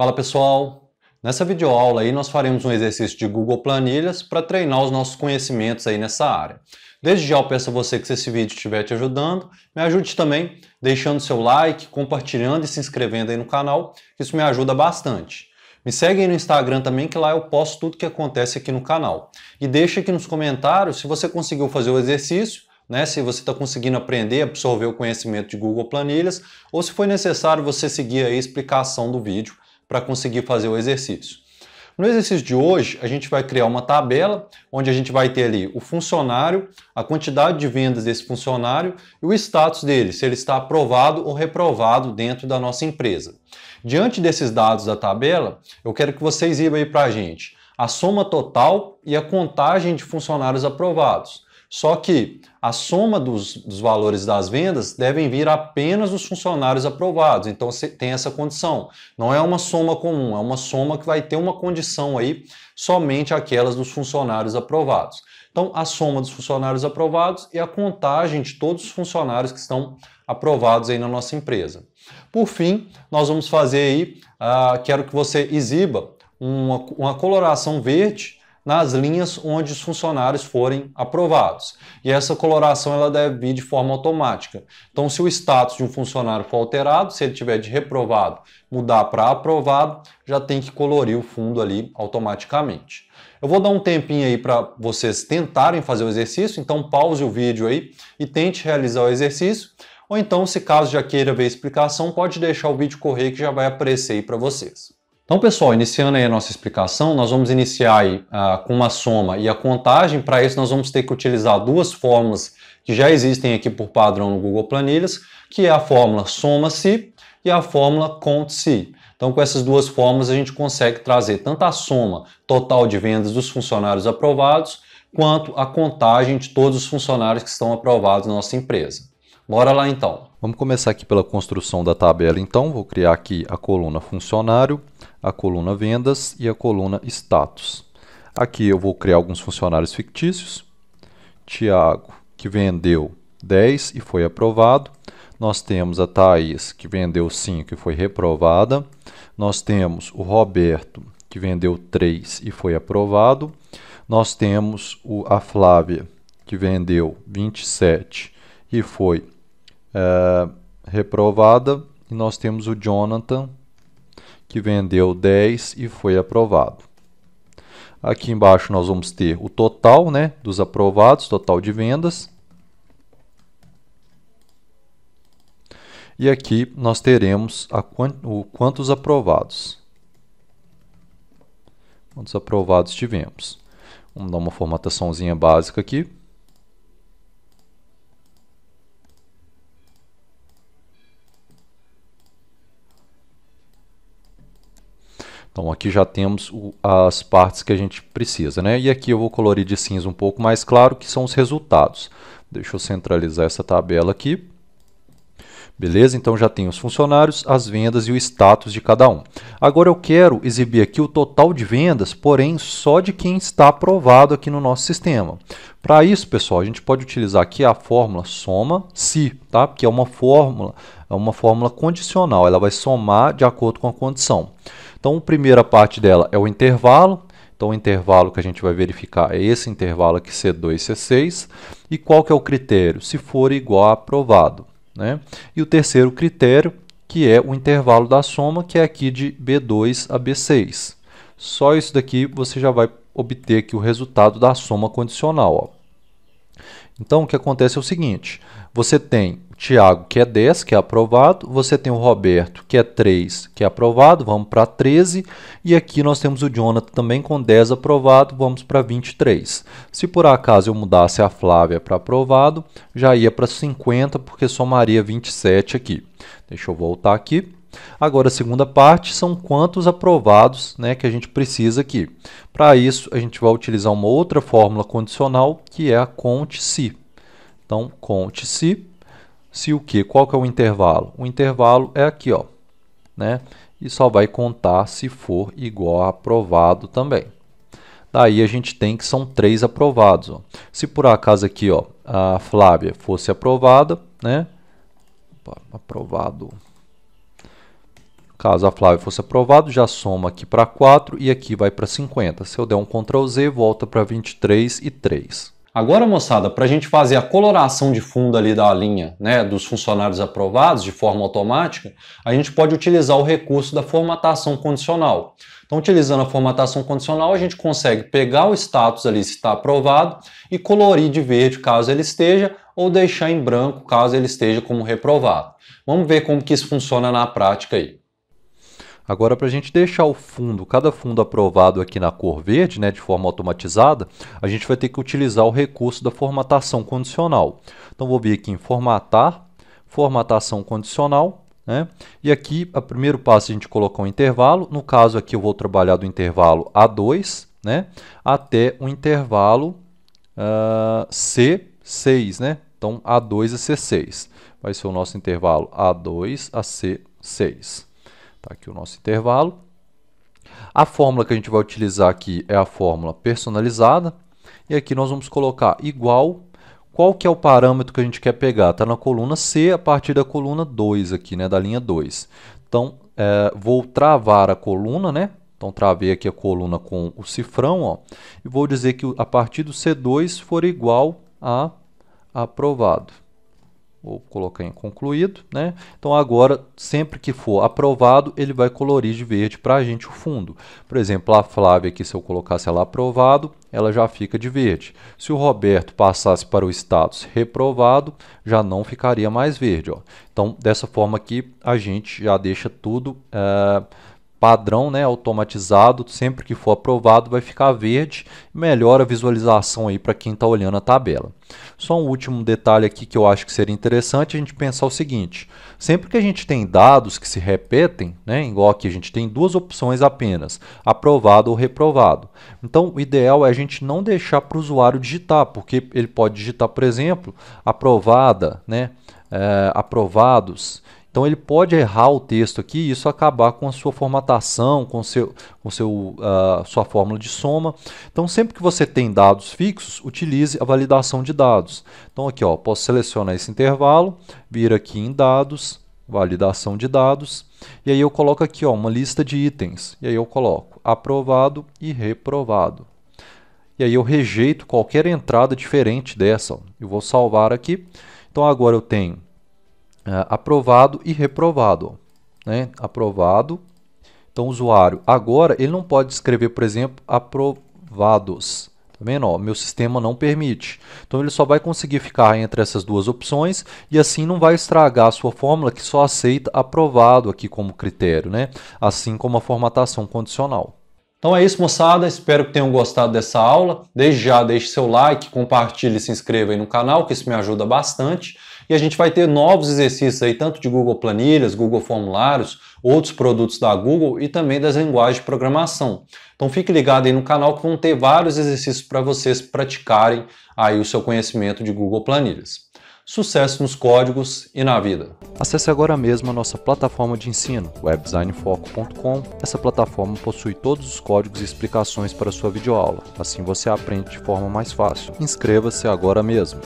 Fala pessoal! Nessa videoaula aí nós faremos um exercício de Google Planilhas para treinar os nossos conhecimentos aí nessa área. Desde já eu peço a você que se esse vídeo estiver te ajudando, me ajude também deixando seu like, compartilhando e se inscrevendo aí no canal, isso me ajuda bastante. Me segue aí no Instagram também, que lá eu posto tudo que acontece aqui no canal. E deixa aqui nos comentários se você conseguiu fazer o exercício, né, se você está conseguindo aprender, absorver o conhecimento de Google Planilhas, ou se foi necessário você seguir a explicação do vídeo para conseguir fazer o exercício. No exercício de hoje, a gente vai criar uma tabela onde a gente vai ter ali o funcionário, a quantidade de vendas desse funcionário e o status dele, se ele está aprovado ou reprovado dentro da nossa empresa. Diante desses dados da tabela, eu quero que vocês irem aí para a gente a soma total e a contagem de funcionários aprovados. Só que a soma dos, dos, valores das vendas devem vir apenas dos funcionários aprovados. Então você tem essa condição. Não é uma soma comum, é uma soma que vai ter uma condição aí somente aquelas dos funcionários aprovados. Então a soma dos funcionários aprovados e a contagem de todos os funcionários que estão aprovados aí na nossa empresa. Por fim, nós vamos fazer aí, uh, quero que você exiba uma, uma coloração verde nas linhas onde os funcionários forem aprovados. E essa coloração ela deve vir de forma automática. Então, se o status de um funcionário for alterado, se ele tiver de reprovado, mudar para aprovado, já tem que colorir o fundo ali automaticamente. Eu vou dar um tempinho aí para vocês tentarem fazer o exercício, então pause o vídeo aí e tente realizar o exercício. Ou então, se caso já queira ver a explicação, pode deixar o vídeo correr que já vai aparecer aí para vocês. Então, pessoal, iniciando aí a nossa explicação, nós vamos iniciar aí uh, com uma soma e a contagem. Para isso, nós vamos ter que utilizar duas fórmulas que já existem aqui por padrão no Google Planilhas, que é a fórmula soma-se e a fórmula conte-se. Então, com essas duas fórmulas, a gente consegue trazer tanto a soma total de vendas dos funcionários aprovados, quanto a contagem de todos os funcionários que estão aprovados na nossa empresa. Bora lá então. Vamos começar aqui pela construção da tabela então. Vou criar aqui a coluna funcionário a coluna vendas e a coluna status. Aqui eu vou criar alguns funcionários fictícios. Tiago, que vendeu 10 e foi aprovado. Nós temos a Thaís, que vendeu 5 e foi reprovada. Nós temos o Roberto, que vendeu 3 e foi aprovado. Nós temos o, a Flávia, que vendeu 27 e foi é, reprovada. E nós temos o Jonathan, que vendeu 10 e foi aprovado. Aqui embaixo nós vamos ter o total né, dos aprovados, total de vendas. E aqui nós teremos a, o quantos aprovados. Quantos aprovados tivemos. Vamos dar uma formataçãozinha básica aqui. Então aqui já temos o, as partes que a gente precisa, né? E aqui eu vou colorir de cinza um pouco mais claro, que são os resultados. Deixa eu centralizar essa tabela aqui. Beleza? Então já tem os funcionários, as vendas e o status de cada um. Agora eu quero exibir aqui o total de vendas, porém só de quem está aprovado aqui no nosso sistema. Para isso, pessoal, a gente pode utilizar aqui a fórmula soma se, tá? Que é uma fórmula, é uma fórmula condicional, ela vai somar de acordo com a condição. Então, a primeira parte dela é o intervalo. Então, o intervalo que a gente vai verificar é esse intervalo aqui, C2 e C6. E qual que é o critério? Se for igual a aprovado. Né? E o terceiro critério, que é o intervalo da soma, que é aqui de B2 a B6. Só isso daqui você já vai obter aqui o resultado da soma condicional. Ó. Então, o que acontece é o seguinte, você tem Tiago, que é 10, que é aprovado. Você tem o Roberto, que é 3, que é aprovado. Vamos para 13. E aqui nós temos o Jonathan também com 10 aprovado. Vamos para 23. Se por acaso eu mudasse a Flávia para aprovado, já ia para 50, porque somaria 27 aqui. Deixa eu voltar aqui. Agora, a segunda parte são quantos aprovados né, que a gente precisa aqui. Para isso, a gente vai utilizar uma outra fórmula condicional, que é a conte-se. Então, conte-se se o que? Qual que é o intervalo? O intervalo é aqui, ó, né? E só vai contar se for igual a aprovado também. Daí a gente tem que são três aprovados. Ó. Se por acaso aqui, ó, a Flávia fosse aprovada, né? Aprovado. Caso a Flávia fosse aprovado, já soma aqui para 4 e aqui vai para 50. Se eu der um Ctrl Z, volta para 23 e 3. Agora, moçada, para a gente fazer a coloração de fundo ali da linha né, dos funcionários aprovados de forma automática, a gente pode utilizar o recurso da formatação condicional. Então, utilizando a formatação condicional, a gente consegue pegar o status ali se está aprovado e colorir de verde caso ele esteja, ou deixar em branco caso ele esteja como reprovado. Vamos ver como que isso funciona na prática aí. Agora, para a gente deixar o fundo, cada fundo aprovado aqui na cor verde, né, de forma automatizada, a gente vai ter que utilizar o recurso da formatação condicional. Então, vou vir aqui em formatar, formatação condicional, né? E aqui, o primeiro passo, a gente colocar um intervalo. No caso aqui, eu vou trabalhar do intervalo A2 né? até o intervalo uh, C6. Né? Então, A2 a C6. Vai ser o nosso intervalo A2 a C6. Tá aqui o nosso intervalo. A fórmula que a gente vai utilizar aqui é a fórmula personalizada. E aqui nós vamos colocar igual. Qual que é o parâmetro que a gente quer pegar? Está na coluna C a partir da coluna 2 aqui, né, da linha 2. Então, é, vou travar a coluna, né? Então, travei aqui a coluna com o cifrão, ó, e vou dizer que a partir do C2 for igual a aprovado. Vou colocar em concluído, né? Então agora, sempre que for aprovado, ele vai colorir de verde para a gente o fundo. Por exemplo, a Flávia aqui, se eu colocasse ela aprovado, ela já fica de verde. Se o Roberto passasse para o status reprovado, já não ficaria mais verde. Ó. Então, dessa forma aqui, a gente já deixa tudo... É padrão, né, automatizado, sempre que for aprovado vai ficar verde, melhora a visualização aí para quem está olhando a tabela. Só um último detalhe aqui que eu acho que seria interessante a gente pensar o seguinte, sempre que a gente tem dados que se repetem, né, igual aqui a gente tem duas opções apenas, aprovado ou reprovado. Então o ideal é a gente não deixar para o usuário digitar, porque ele pode digitar, por exemplo, aprovada, né, é, aprovados, então ele pode errar o texto aqui e isso acabar com a sua formatação, com, seu, com seu, uh, sua fórmula de soma. Então sempre que você tem dados fixos, utilize a validação de dados. Então aqui ó, posso selecionar esse intervalo, vir aqui em dados, validação de dados, e aí eu coloco aqui ó, uma lista de itens. E aí eu coloco aprovado e reprovado. E aí eu rejeito qualquer entrada diferente dessa. Ó. Eu vou salvar aqui. Então agora eu tenho é, aprovado e reprovado. Né? Aprovado. Então, o usuário, agora, ele não pode escrever, por exemplo, aprovados. Tá vendo? Ó, meu sistema não permite. Então, ele só vai conseguir ficar entre essas duas opções e assim não vai estragar a sua fórmula que só aceita aprovado aqui como critério, né? assim como a formatação condicional. Então é isso, moçada. Espero que tenham gostado dessa aula. Desde já, deixe seu like, compartilhe e se inscreva aí no canal, que isso me ajuda bastante. E a gente vai ter novos exercícios aí, tanto de Google Planilhas, Google Formulários, outros produtos da Google e também das linguagens de programação. Então fique ligado aí no canal que vão ter vários exercícios para vocês praticarem aí o seu conhecimento de Google Planilhas. Sucesso nos códigos e na vida. Acesse agora mesmo a nossa plataforma de ensino, webdesignfoco.com. Essa plataforma possui todos os códigos e explicações para sua videoaula. Assim você aprende de forma mais fácil. Inscreva-se agora mesmo.